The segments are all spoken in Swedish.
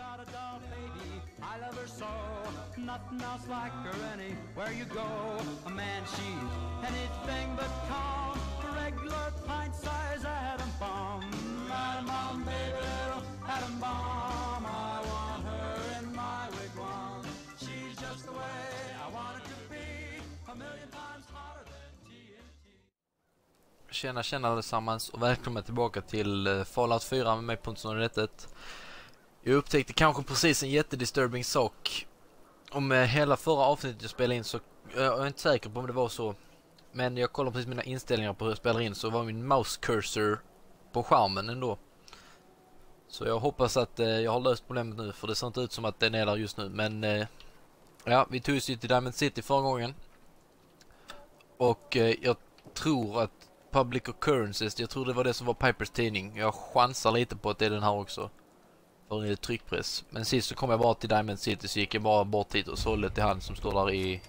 got a doll baby, I love her so. Nothing else like her anywhere you go. A man, she's anything but calm. Regular pint size atom bomb. Atom bomb, baby, little atom bomb. I want her in my wigwam. She's just the way I want it to be. A million times hotter than TNT. Tjena tjena allesammans och välkomna tillbaka till eh, Fallout 4 med mig Pontus Nordettet. Jag upptäckte kanske precis en jättedisturbing sak. Om eh, hela förra avsnittet jag spelade in så, eh, jag är inte säker på om det var så. Men jag kollade precis mina inställningar på hur jag spelar in så var min mouse cursor på skärmen ändå. Så jag hoppas att eh, jag har löst problemet nu för det ser inte ut som att den är där just nu. Men eh, ja, vi tog oss ju till Diamond City förra gången. Och eh, jag tror att Public Occurrences, jag tror det var det som var Pipers tidning. Jag chansar lite på att det är den här också. För är tryckpress. Men sist så kom jag bara till Diamond City så gick jag bara bort hit och sålde till han som står där i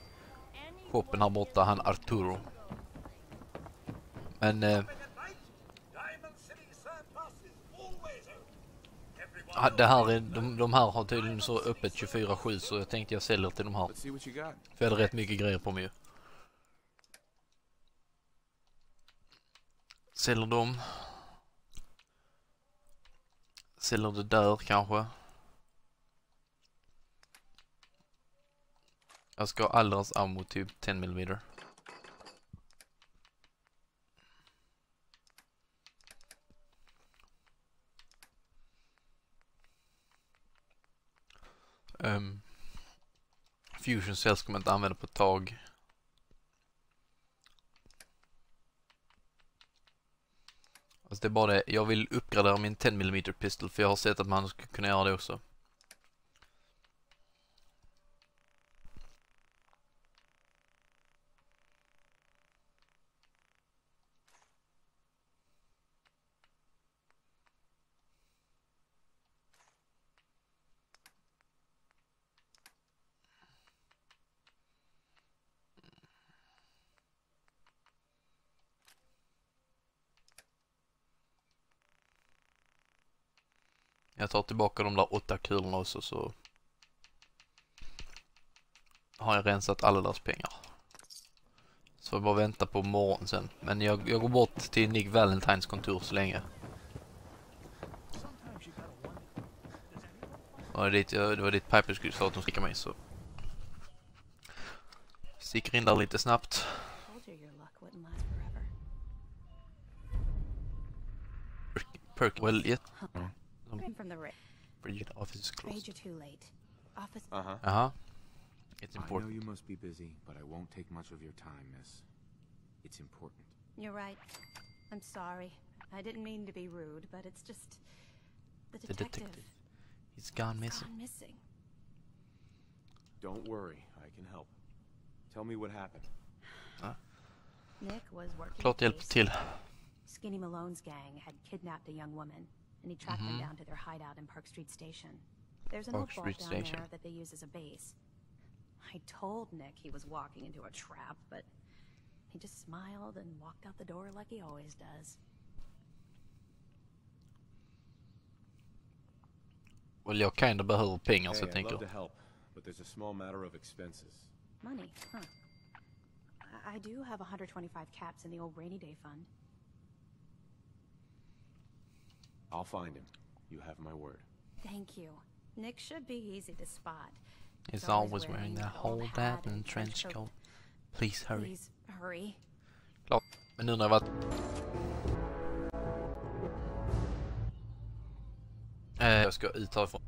shoppen här borta, han Arturo. Men eh, det här är, de, de här har tydligen så öppet 24-7 så jag tänkte jag säljer till de här. För jag hade rätt mycket grejer på mig ju. Säljer dem. Säljer du dör kanske. Jag ska ha alldeles ammo typ 10 mm. Um, ehm, Fusion cells ska man inte använda på ett tag. Alltså det är bara det, jag vill uppgradera min 10 mm pistol för jag har sett att man ska kunna göra det också. Jag tar tillbaka de där åtta kulorna också så har jag rensat alla deras pengar. Så jag bara vänta på morgon sen. Men jag, jag går bort till Nick Valentines kontor så länge. Och det, dit jag, det var dit Piper skulle sa att de skickade mig så. Sticker in där lite snabbt. Told. Perk, well, yeah. I'm from the ra- Bridget, office is Afraid closed. you're too late. Office. Uh huh. Jaha. It's important. I know you must be busy, but I won't take much of your time, miss. It's important. You're right. I'm sorry. I didn't mean to be rude, but it's just the detective. The detective. detective. He's gone missing. Gone missing. Don't worry, I can help. Tell me what happened. Huh? Nick was working. Klart the hjälper till. Skinny Malone's gang had kidnapped a young woman, and he tracked them Mhm. down to their hideout in Park Street Station. There's an Park old vault Street down Station. there that they use as a base. I told Nick he was walking into a trap, but he just smiled and walked out the door like he always does. Well, jag kinda behöver pengar så Hey, jag I'd love to help, but there's a small matter of expenses. Money, huh? I- I do have 125 caps in the old rainy day fund. I'll find him. You have my word. Thank you. Nick should be easy to spot. He's always wearing that whole hat and trench coat. Please hurry. Please hurry. Klart. Men nu när jag varit... Eh, jag ska ut härifrån.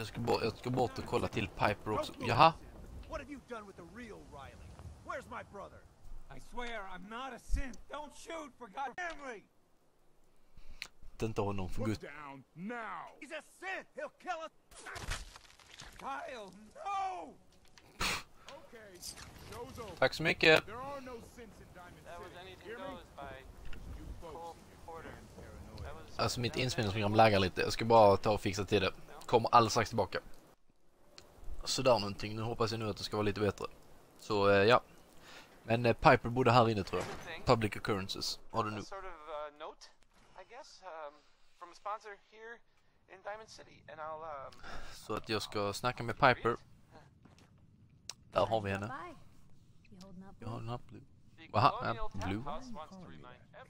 Jag ska, bort, jag ska bort och kolla till Piper också. Jaha? What have you done with the real Riley? Where's my brother? I swear I'm not a synth. Don't shoot for God family. Inte honom för gud. down now! He's a synth! He'll kill us! Kyle, no! Tack så mycket. Alltså mitt inspelningsprogram laggar lite. Jag ska bara ta och fixa till det. Kommer alldeles strax tillbaka. Sådär någonting. Nu hoppas jag nu att det ska vara lite bättre. Så eh, ja. Men eh, Piper bodde här inne tror jag. Public occurrences. Har du nu. a sort of uh, note, I guess, um, um, Så att jag ska snacka med Piper. Där har vi henne. Jag har den här blue. Aha, Tap blue.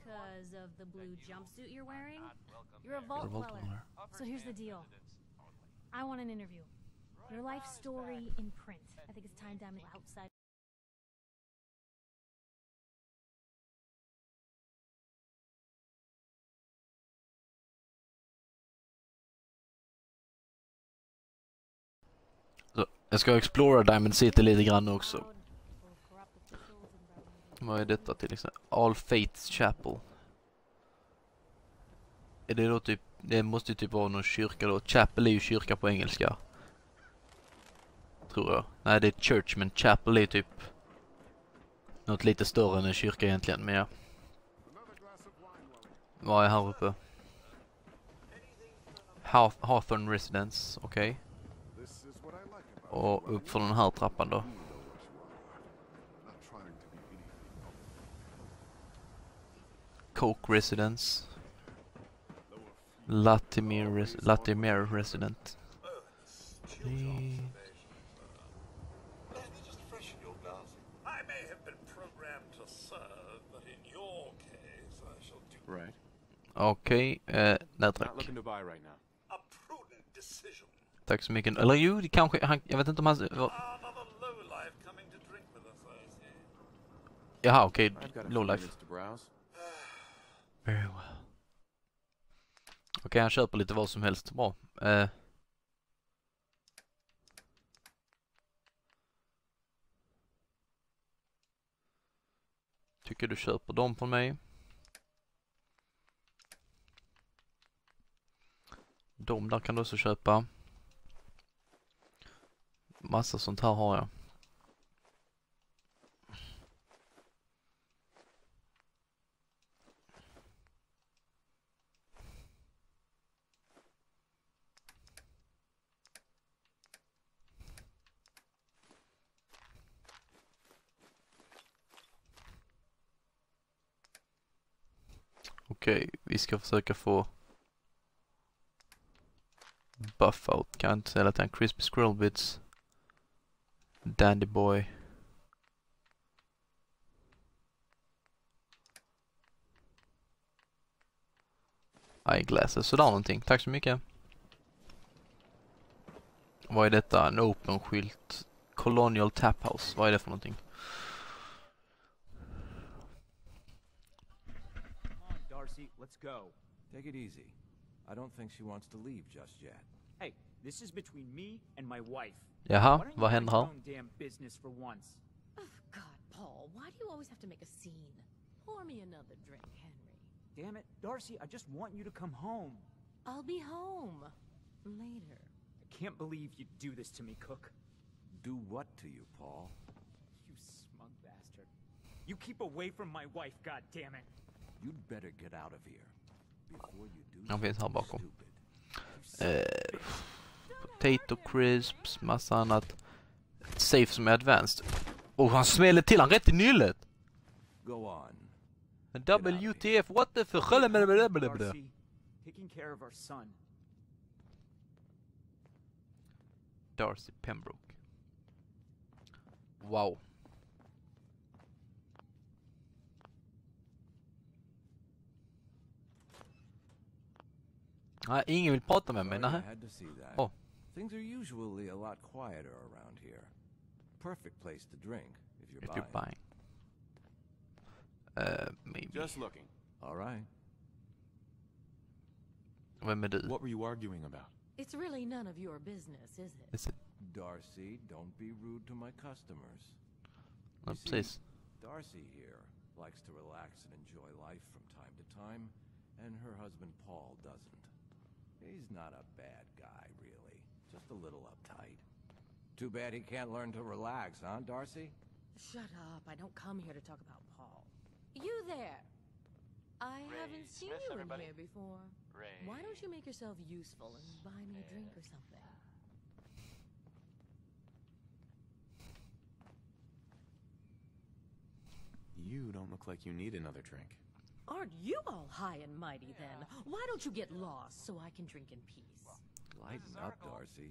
Because of the blue jumpsuit you're wearing? You're a vault dweller. So here's the deal. I want an interview. Your life story in print. I think it's time Diamond outside. Så, jag ska explora Diamond City lite grann också. Vad är detta till exempel? All Fates Chapel. Är det då typ, det måste ju typ vara någon kyrka då. Chapel är ju kyrka på engelska. Tror jag. Nej det är church men chapel är typ något lite större än en kyrka egentligen men ja. Vad är här uppe? Haw Hawthorne Residence, okej. Och upp för den här trappan då. Coke Residence your case, I shall do Right. Okej, eh, nej Not tack. looking to buy right now. a prudent decision. Tack så mycket. Eller jo, det kanske, han, jag vet inte om han... vad- Another lowlife coming to drink with us, I see. Jaha, okej, I've got a few lowlife. minutes to browse. Very well. Okej, han köper lite vad som helst. Bra. Eh. Tycker du köper dem på mig? De där kan du också köpa. Massa sånt här har jag. Okej, vi ska försöka få buff out. Kan jag inte sälja till han crispy squirrel bits. Dandy boy. Eyeglasses, sådär någonting. Tack så mycket. Vad är detta? En open skylt. Colonial Tap House. Vad är det för någonting? Darcy, let's go. Take it easy. I don't think she wants to leave just yet. Hey, this is between me and my wife. Jaha, Why don't you vad händer your här? own damn business for once? Oh, God, Paul, why do you always have to make a scene? Pour me another drink, Henry. Damn it, Darcy, I just want you to come home. I'll be home. Later. I can't believe you'd do this to me, Cook. Do what to you, Paul? You smug bastard. You keep away from my wife, God damn it. You'd better get out of here. Before you do Han finns här bakom. Eh, potato crisps, massa annat. Safe som är advanced. Och han smäller till han rätt i nyllet! Go on. WTF, what the our son. Darcy Pembroke. Wow. Nej, ingen vill prata med mig. Sorry I Nej. had to see that. Oh. Things are usually a lot quieter around here. Perfect place to drink if you're If buying. you're buying. Uh, maybe. Just looking. All right. Vem är du? What were you arguing about? It's really none of your business, is it? Is it? Darcy, don't be rude to my customers. Ja, You see, precis. Darcy here likes to relax and enjoy life from time to time, and her husband Paul doesn't. He's not a bad guy, really. Just a little uptight. Too bad he can't learn to relax, huh, Darcy? Shut up. I don't come here to talk about Paul. You there. I Ray haven't seen Smith, you everybody. in here before. Why don't you make yourself useful and buy me a drink or something? You don't look like you need another drink. Aren't you all high and mighty then? Why don't you get lost so I can drink in peace? Lighten up, Darcy.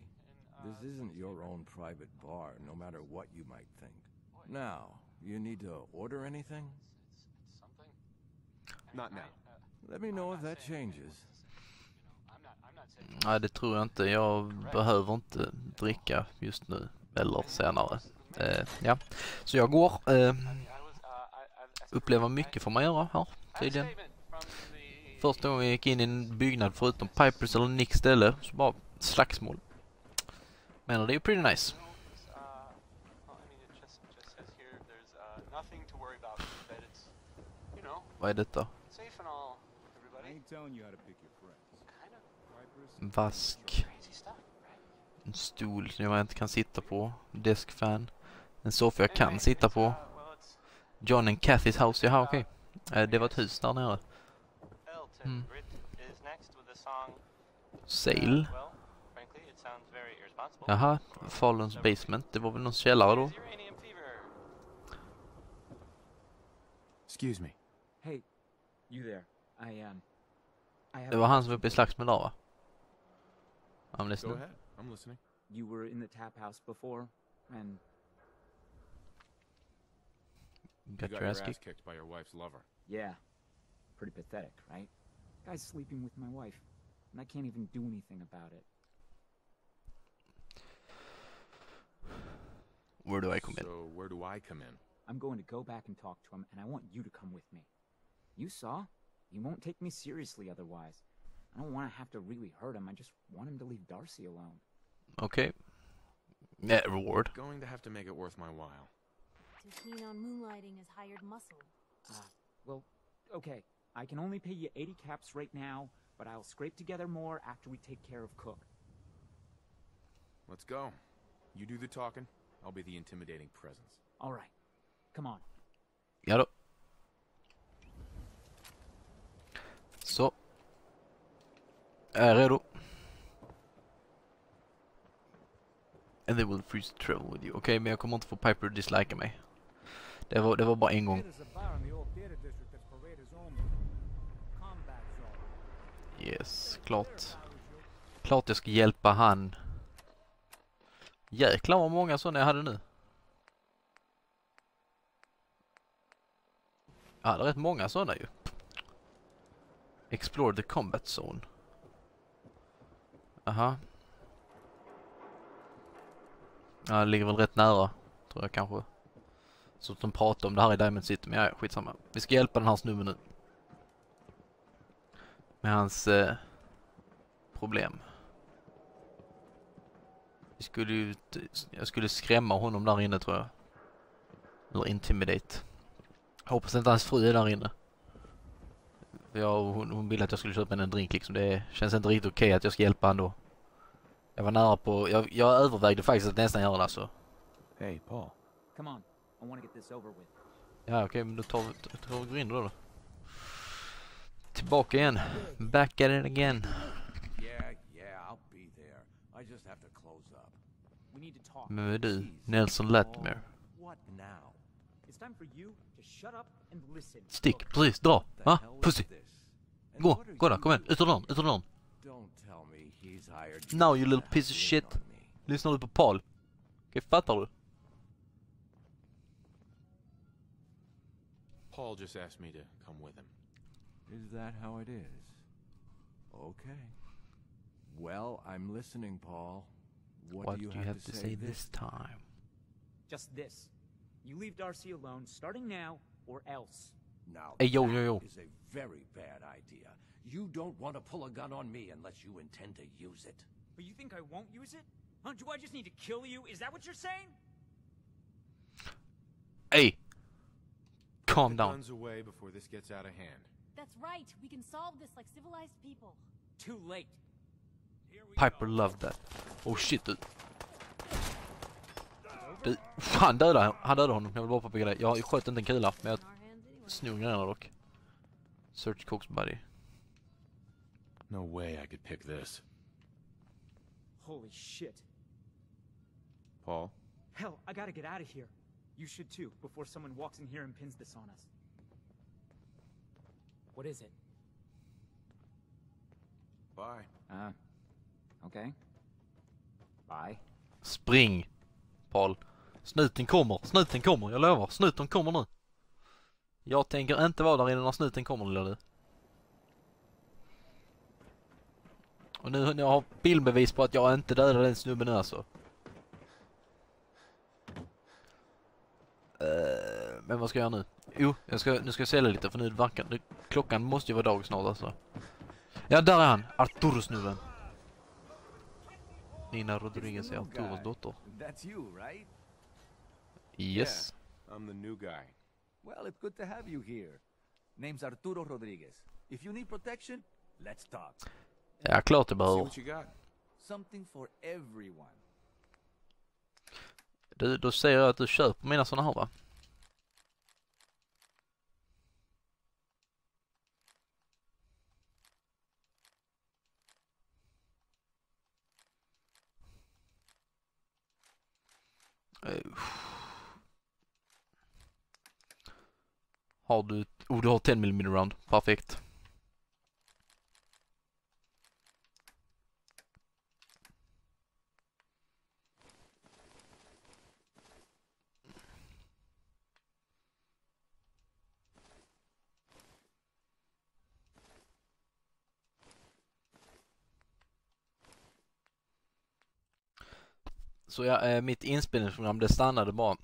This isn't your own private bar, no matter what you might think. Now, you need to order anything? Not now. Let me know if that changes. Nej, det tror jag inte. Jag behöver inte dricka just nu eller senare. Eh, ja, så jag går. Eh, uppleva mycket får man göra här tydligen. Första gången jag gick in i en byggnad förutom Pipers eller Nicks ställe så bara slagsmål. Men det är ju pretty nice. Vad är detta? Vask. En stol som jag inte kan sitta på. Deskfan. En soffa jag kan sitta på. John and Cathys house. Jaha, okej. Okay. Det var ett hus där nere. Mm. Sail. Jaha, Fallons basement. Det var väl någon källare då? Excuse me. Hey, you there? I um, I have Det var han som var uppe i slagsmål där va? I'm Go listening. ahead. I'm listening. You were in the tap house before, and You Got got your your ass ass kicked? kicked by your wife's lover. yeah, pretty pathetic, right? Guy's sleeping with my wife, and I can't even do anything about it. Where do I come in? So where do I come in? I'm going to go back and talk to him, and I want you to come with me. You saw? You won't take me seriously otherwise. I don't want to have to really hurt him. I just want him to leave Darcy alone. Okay. Net reward. Going to have to make it worth my while. Too keen on moonlighting as hired muscle. Ah, well, okay. I can only pay you 80 caps right now, but I'll scrape together more after we take care of Cook. Let's go. You do the talking. I'll be the intimidating presence. All right. Come on. Ja So. Så. Jag är redo. And they will freeze to travel with you. Okay, may I kommer inte få Piper att dislika mig. Det var, det var bara en gång. Yes, klart. Klart jag ska hjälpa han. Jäklar vad många sådana jag hade nu. Jag hade rätt många sådana ju. Explore the combat zone. Aha. Ja, det ligger väl rätt nära, tror jag kanske. Så att de pratar om det här i Diamond City, men ja, skitsamma. Vi ska hjälpa den här snubben nu. Med hans eh, problem. Vi skulle ju, jag skulle skrämma honom där inne tror jag. Eller intimidate. Jag hoppas inte hans fru är där inne. Jag, hon, hon ville att jag skulle köpa henne en drink liksom. Det känns inte riktigt okej att jag ska hjälpa honom då. Jag var nära på, jag, jag övervägde faktiskt att nästan göra det alltså. Hey, Paul. Come on. I want to get this over with. Ja okej, men då tar vi, tar vi in då, då. Tillbaka igen. Back at it again. Yeah, yeah, I'll be there. I just have to close up. We need to talk. Men du? Nelson Latimer. What now? It's time for you to shut up and listen. Stick, precis, dra! Va? Pussy! Gå, gå där, you kom igen, ut ur dörren, ut ur dörren! Don't tell me he's hired Now, you little piece of shit. Lyssnar du på Paul? Okej, fattar du? Paul just asked me to come with him. Is that how it is? Okay. Well, I'm listening, Paul. What, What do you, do you have to say this time? Just this. You leave Darcy alone, starting now, or else. Now, Hey, yo, yo, that yo. is a very bad idea. You don't want to pull a gun on me unless you intend to use it. But you think I won't use it? Huh? Do I just need to kill you? Is that what you're saying? Hey! Calm down. guns away before this gets out of hand. That's right. We can solve this like civilized people. Too late. Piper loved that. Oh shit du. Du, han dödade, han dödade honom. Jag vill bara påpeka det. Jag sköt inte en kula, men jag In our hands anyway. snor grejerna dock. Search Cox buddy. No way I could pick this. Holy shit. Paul? Hell, I gotta get out of here. You should too, before someone walks in here and pins this on us. What is it? Bye. Uh, okay. Bye. Spring, Paul. Snuten kommer, snuten kommer, jag lovar. Snuten kommer nu. Jag tänker inte vara där inne när snuten kommer, lilla du. Och nu jag har bildbevis på att jag inte dödade den snubben nu alltså. Men vad ska jag göra nu? Jo, jag ska, nu ska jag sälja lite för nu verkar det, klockan måste ju vara dag snart alltså. Ja, där är han! Arturo-snubben. Nina Rodriguez är Arturos dotter. That's you, right? Yes. I'm the new guy. Well, it's good to have you here. Name's Arturo Rodriguez. If you need protection, let's talk. Ja, klart See behöver. Something for everyone. Du, då säger jag att du köper mina såna här va? Eh, har du, oh du har 10 mm round, perfekt. Så ja, eh, mitt inspelningsprogram det stannade bara.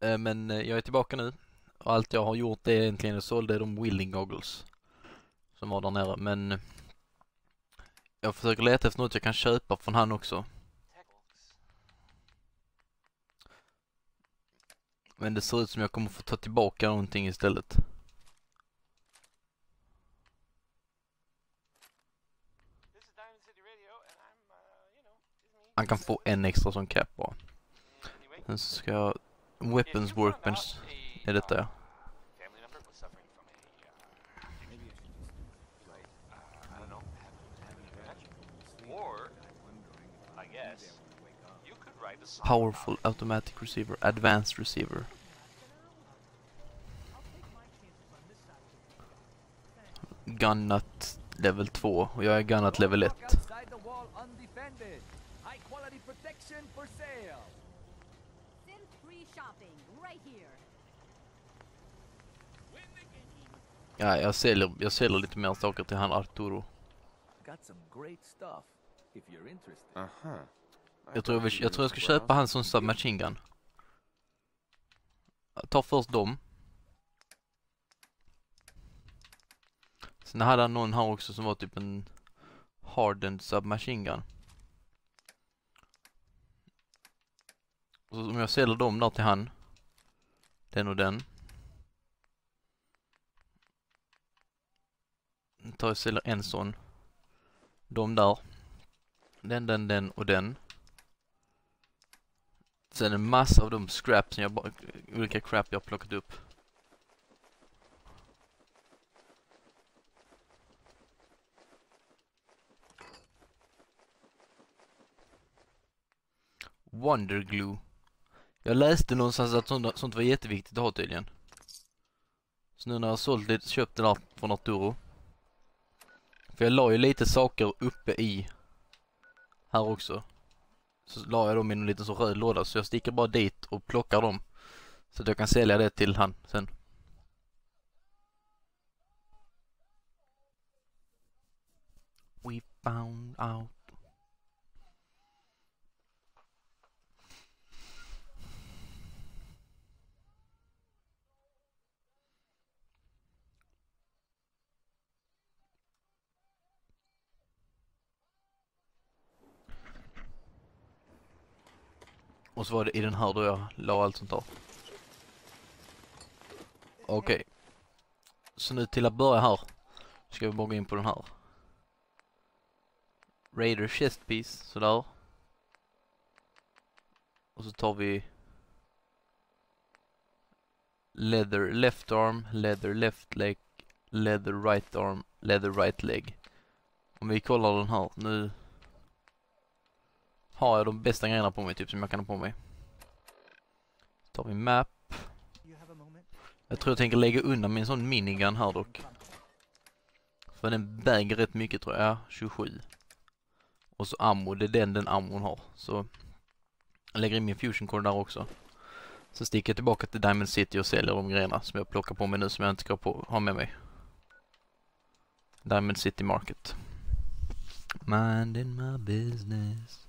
Eh, men eh, jag är tillbaka nu. Och allt jag har gjort är egentligen att sålde de willing Goggles. Som var där nere, men jag försöker leta efter något jag kan köpa från han också. Men det ser ut som jag kommer få ta tillbaka någonting istället. Han kan få en extra som cap bara. Sen så ska jag... Weapons workbench är detta ja. Powerful automatic receiver, advanced receiver. Gunnat level 2 och jag är gunnat level 1 protection for sale. Send free shopping right here. Ja, jag säljer, jag säljer lite mer saker till han Arturo. Got some great stuff. If you're interested. Uh-huh. I Jag tror jag, vill, jag, tror jag ska köpa han som submachine gun. Jag tar först dem. Sen hade han någon här också som var typ en hardened submachine gun. Och så om jag säljer dem där till han. Den och den. Nu tar jag och säljer en sån. De där. Den, den, den och den. Sen en massa av de scrap som jag olika crap jag har plockat upp. Wonder glue. Jag läste någonstans att sånt, sånt var jätteviktigt att ha tydligen. Så nu när jag har sålt lite, köpt den där från Arturo. För jag la ju lite saker uppe i här också. Så la jag dem i en liten så röd låda så jag sticker bara dit och plockar dem. Så att jag kan sälja det till han sen. We found out. Och så var det i den här då jag la allt sånt där. Okej. Så nu till att börja här. Ska vi bara gå in på den här. Raider chest piece, sådär. Och så tar vi Leather left arm, leather left leg, leather right arm, leather right leg. Om vi kollar den här nu. Har jag de bästa grejerna på mig typ som jag kan ha på mig. tar vi map. Jag tror jag tänker lägga undan min sån minigun här dock. För den väger rätt mycket tror jag. 27. Och så ammo, det är den den ammon har. Så jag lägger in min fusion core där också. Så sticker jag tillbaka till Diamond City och säljer de grejerna som jag plockar på mig nu som jag inte ska på, ha med mig. Diamond City Market. Minding my business.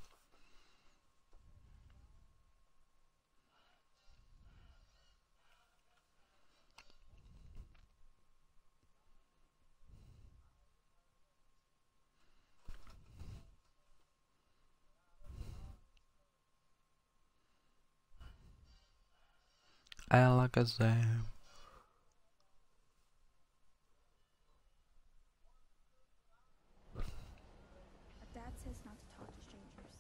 Alakazam. Dad says not to talk to strangers.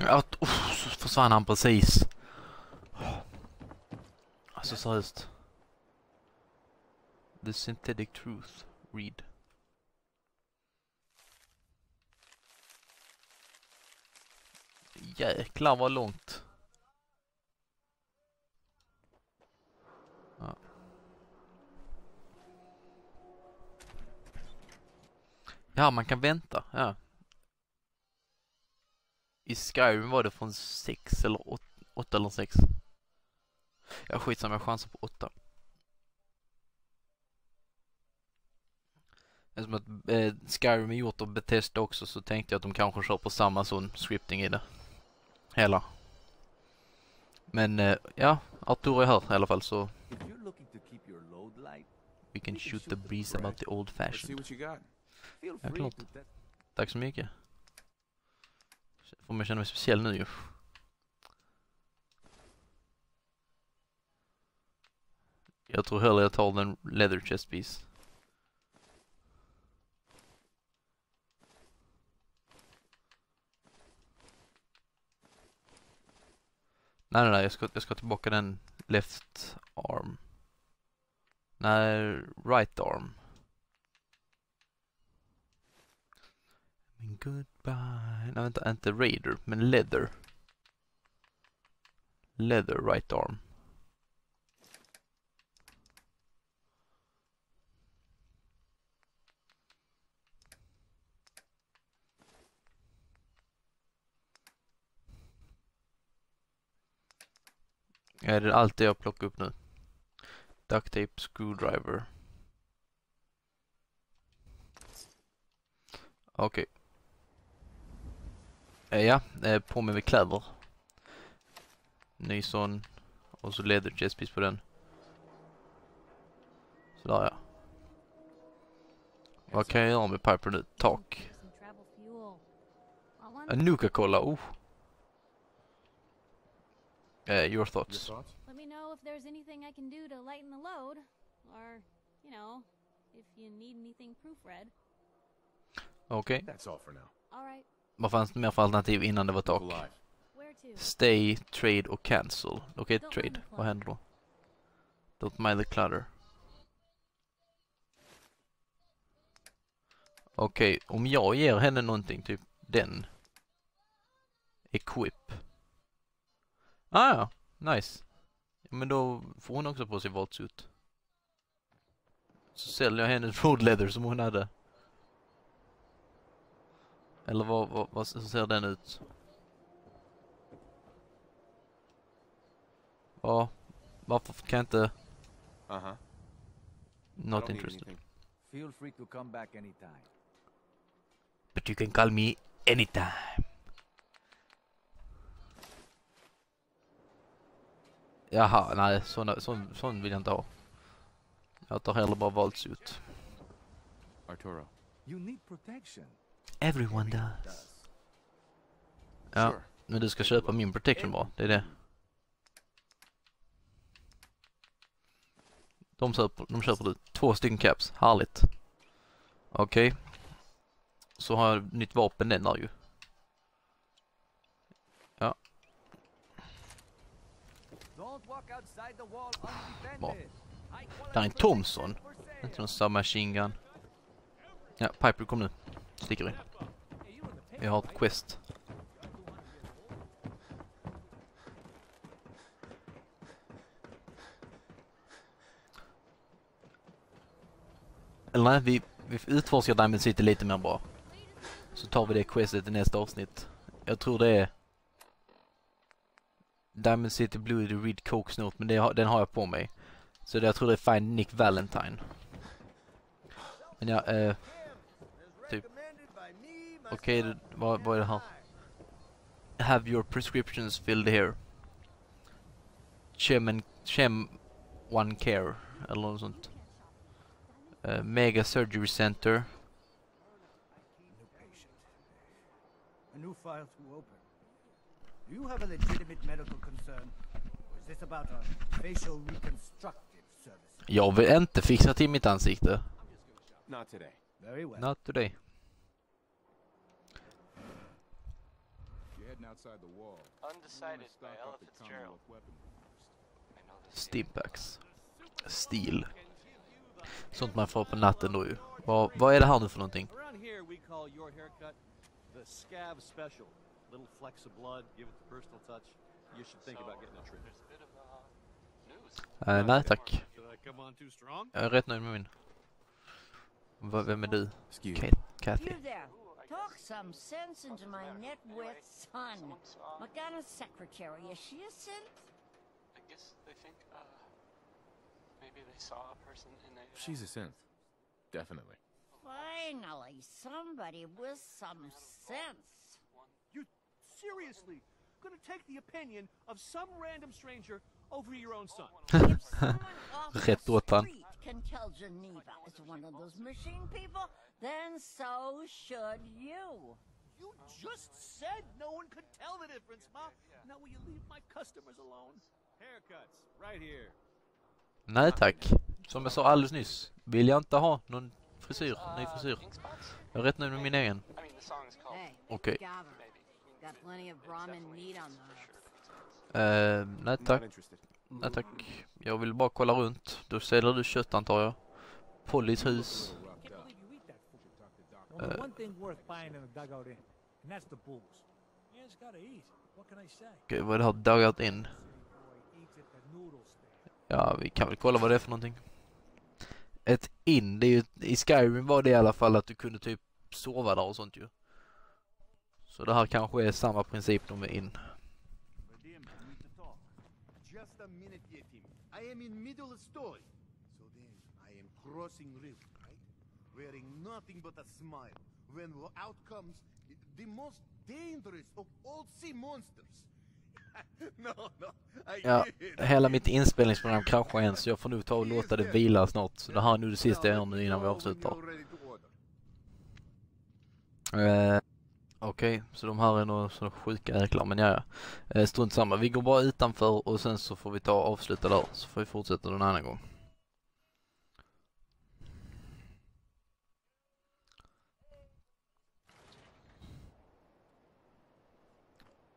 Ja, oh, så försvann han precis. Alltså seriöst. The synthetic truth. Read. Jäklar vad långt. Ja. ja, man kan vänta. Ja. I Skyrim var det från 6 eller 8 eller 6. Ja, skitsamma, jag chansar på 8. Eftersom att eh, Skyrim är gjort av Bethesda också så tänkte jag att de kanske kör på samma sån scripting i det. Hela. Men eh, ja, Arturo är här i alla fall så we can shoot the breeze about the old fashioned. Ja, klart. Tack så mycket. Får man känna mig speciell nu ju. Jag tror hellre jag tar den leather chest piece. Nej, nej, nej, jag ska, jag ska tillbaka den left arm. Nej, right arm. Men goodbye. Nej, vänta, inte raider, men leather. Leather right arm. Är det allt det jag plockar upp nu? Duct tape, screwdriver. Okej. Eh, Ja, eh, på med kläder. Ny sån. Och så leather chest piece på den. Sådär ja. Vad kan jag göra med Piper nu? Tak. En Nuka-Cola, oh. Eh, your Your thoughts? thoughts? Let me know if there's anything I can do to lighten the load. Or, you know, if you need anything proofread. Okej. That's all for now. Alright, Vad fanns det mer för alternativ innan det var tak? Look alive. where to? Stay, trade och cancel. Okej, trade. Vad händer då? Don't mind the clutter. Okej, om jag ger henne någonting, typ den. Equip. Ah ja, nice. Ja, men då får hon också på sig vaultsuit. Så säljer jag hennes road leather som hon hade. Eller vad, vad, vad ser den ut? Ja, varför kan jag inte... Uh-huh. I Not don't need interested. Feel free to come back anytime. But you can call me anytime. Jaha, nej, sån, sån, sån vill jag inte ha. Jag tar hellre bara valsut. Arturo. You need protection. Everyone does. Ja, men du ska köpa min protection bara, det är det. De köper, de köper du två stycken caps, härligt. Okej. Så har jag nytt vapen den där ju. Ja, Don't walk outside the wall undefended. Bra. Där är en Thompson. Inte någon submachine gun. Ja, Piper kom nu. Sticker vi. Vi har ett quest. Eller nej, vi, vi utforskar Diamond City lite mer bra. Så tar vi det questet i nästa avsnitt. Jag tror det är Diamond City Blue the Reed Coke Snort, men det, den har jag på mig. Så det, jag tror det är Find Nick Valentine. Men ja, eh, typ. Okej, okay, vad, vad är det här? Have your prescriptions filled here. Chem, Chem One Care, eller något sånt. Uh, Mega Surgery Center. A new file to open. Do you have a legitimate medical concern? Or is this about a facial reconstructive service? Jag vill inte fixa till mitt ansikte. Not today. Very well. Not today. Outside the wall. Undecided by Ella Fitzgerald. Stimpaks. Stil. Sånt man får på natten då ju. Vad, vad är det här nu för någonting? Around here, we call your haircut the scab special. Little flecks of blood, give it the personal touch. You should think about getting a trim. Eh, nej tack. I come on too strong? Jag är rätt nöjd med min. Va, vem är du? Kate, Kathy. You there. Talk some sense into my netwit son. Morgana's secretary, is she a synth? I guess they think, uh, maybe they saw a person in a. Uh, She's a synth. Definitely. Finally, somebody with some sense. Seriously gonna take the opinion of some random stranger over your own son? Rätt åt han. Street can tell Geneva is one of those machine people, then so should you. You just said no one could tell the difference, Ma. Now will you leave my customers alone? Haircuts, right here. Nej tack. Som jag sa alldeles nyss. Vill jag inte ha någon frisyr, ny frisyr. Jag är rätt nöjd med min egen. I mean, the song's called. Hey, Okej. Gabber. Got plenty of Brahmin meat on the Eh, nej tack. Nej tack. Jag vill bara kolla runt. Då säljer du kött antar jag. Pollys hus. Uh, dugout? Okej, vad är det här duggat in? Ja, vi kan väl kolla vad det är för någonting. Ett in, det är ju, i Skyrim var det i alla fall att du kunde typ sova där och sånt ju. Så det här kanske är samma princip de är in. Just a minute, Yetim. I am in middle of story. So then, I am crossing river, right? Wearing nothing but a smile. When out comes the most dangerous of all sea monsters. no, no, Ja, hela mitt inspelningsprogram kraschar igen så jag får nog ta och låta det vila snart. Så det här är nu det sista jag gör nu innan vi avslutar. Eh, Okej, så de här är några sådana sjuka jäklar, men ja, ja. Eh, strunt samma. Vi går bara utanför och sen så får vi ta och avsluta där. Så får vi fortsätta någon annan gång.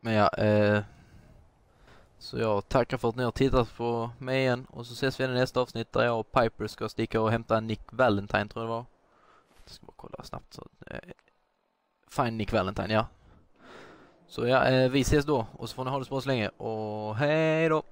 Men ja, eh, så jag tackar för att ni har tittat på mig igen och så ses vi i nästa avsnitt där jag och Piper ska sticka och hämta Nick Valentine tror jag det var. Jag ska bara kolla snabbt så. Eh, Fine Nick Valentine, ja. Så ja, eh, vi ses då och så får ni ha det så bra så länge och hej då!